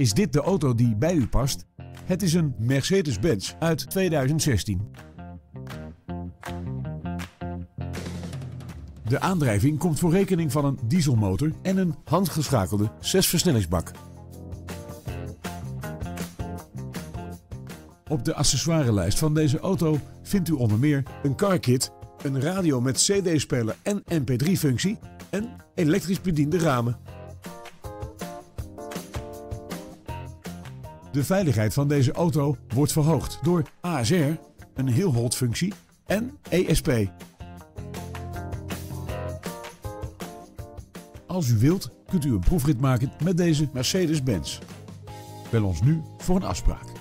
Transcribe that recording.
Is dit de auto die bij u past? Het is een Mercedes-Benz uit 2016. De aandrijving komt voor rekening van een dieselmotor en een handgeschakelde 6-versnellingsbak. Op de accessoirelijst van deze auto vindt u onder meer een carkit, een radio met cd-speler en mp3-functie en elektrisch bediende ramen. De veiligheid van deze auto wordt verhoogd door ASR, een heel hold functie en ESP. Als u wilt, kunt u een proefrit maken met deze Mercedes-Benz. Bel ons nu voor een afspraak.